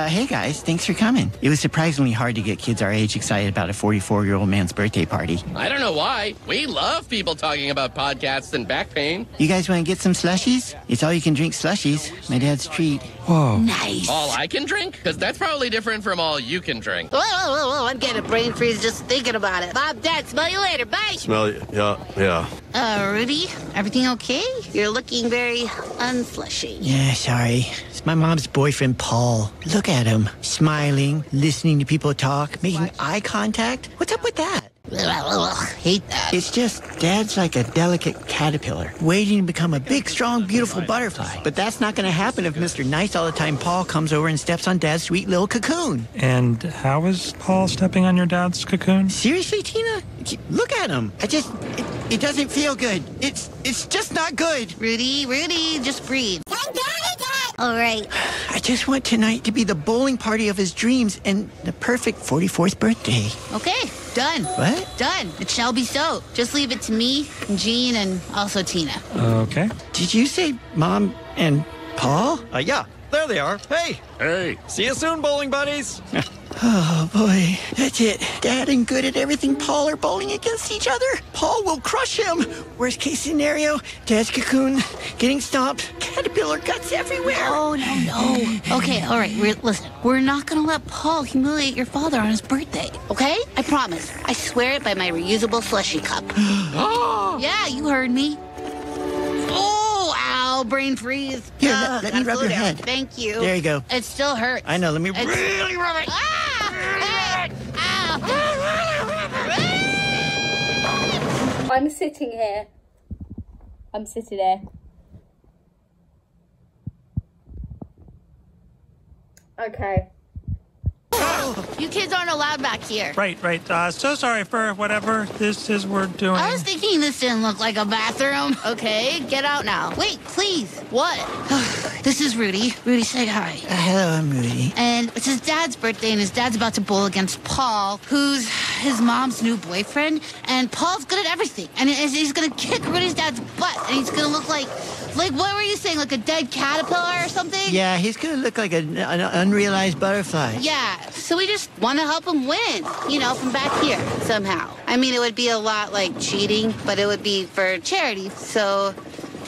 Uh, hey guys, thanks for coming. It was surprisingly hard to get kids our age excited about a 44 year old man's birthday party. I don't know why. We love people talking about podcasts and back pain. You guys want to get some slushies? It's all you can drink slushies. My dad's treat. Whoa. Nice. All I can drink? Because that's probably different from all you can drink. Whoa, whoa, whoa, whoa, I'm getting a brain freeze just thinking about it. Bob, Dad, smell you later. Bye. Smell you. Yeah, yeah. Uh, Rudy, everything okay? You're looking very unflushy. Yeah, sorry. It's my mom's boyfriend, Paul. Look at him. Smiling, listening to people talk, making eye contact. What's up with that? Hate that. It's just dad's like a delicate caterpillar, waiting to become a big, strong, beautiful butterfly. But that's not going to happen if Mr. Nice all the time Paul comes over and steps on dad's sweet little cocoon. And how is Paul stepping on your dad's cocoon? Seriously, Tina? Look at him. I just, it, it doesn't feel good. It's, it's just not good. Rudy, Rudy, just breathe. All right. I just want tonight to be the bowling party of his dreams and the perfect 44th birthday. Okay, done. What? Done. It shall be so. Just leave it to me, and Gene, and also Tina. Okay. Did you say mom and Paul? Uh, yeah, there they are. Hey, Hey. see you soon, bowling buddies. Oh boy, that's it. Dad and good at everything Paul are bowling against each other. Paul will crush him. Worst case scenario, Dad's cocoon getting stomped, caterpillar guts everywhere. Oh, no, no. Okay, all right. We're, listen, we're not going to let Paul humiliate your father on his birthday, okay? I promise. I swear it by my reusable slushy cup. yeah, you heard me. Ow, brain freeze. Here, let- let me rub slow your down. head. Thank you. There you go. It still hurts. I know, let me It's- really rub it. Ah! Ah! I'm sitting here. I'm sitting here. Okay. You kids aren't allowed back here. Right, right. Uh, so sorry for whatever this is we're doing. I was thinking this didn't look like a bathroom. Okay, get out now. Wait, please. What? this is Rudy. Rudy, say hi. Uh, hello, I'm Rudy. And it's his dad's birthday, and his dad's about to bowl against Paul, who's his mom's new boyfriend. And Paul's good at everything. And he's he's gonna kick Rudy's dad's butt, and he's gonna look like, like what were you saying, like a dead caterpillar or something? Yeah, he's gonna look like a, an unrealized butterfly. Yeah, so we just want to help him win, you know, from back here somehow. I mean, it would be a lot like cheating, but it would be for charity. So,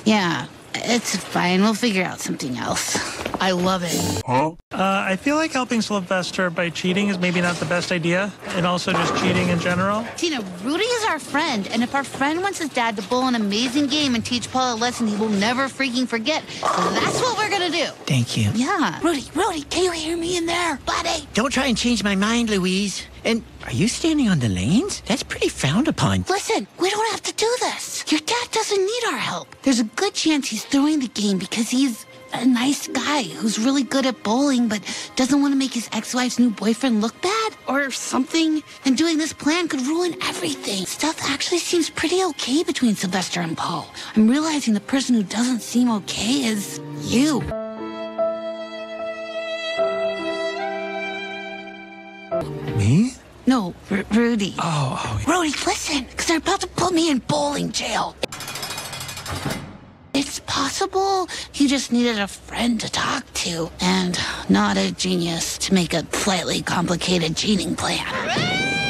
yeah, it's fine. We'll figure out something else. I love it. Uh, I feel like helping Sylvester by cheating is maybe not the best idea, and also just cheating in general. Tina, Rudy is our friend, and if our friend wants his dad to bowl an amazing game and teach Paul a lesson he will never freaking forget, that's what we're gonna do. Thank you. Yeah. Rudy, Rudy, can you hear me in there, buddy? Don't try and change my mind, Louise. And are you standing on the lanes? That's pretty frowned upon. Listen, we don't have to do this. Your dad doesn't need our help. There's a good chance he's throwing the game because he's a nice guy who's really good at bowling but doesn't want to make his ex-wife's new boyfriend look bad or something. And doing this plan could ruin everything. Stuff actually seems pretty okay between Sylvester and Paul. I'm realizing the person who doesn't seem okay is you. Me? No, R- Rudy. Oh, oh. Rudy, listen, because they're about to put me in bowling jail. It's possible you just needed a friend to talk to and not a genius to make a slightly complicated cheating plan.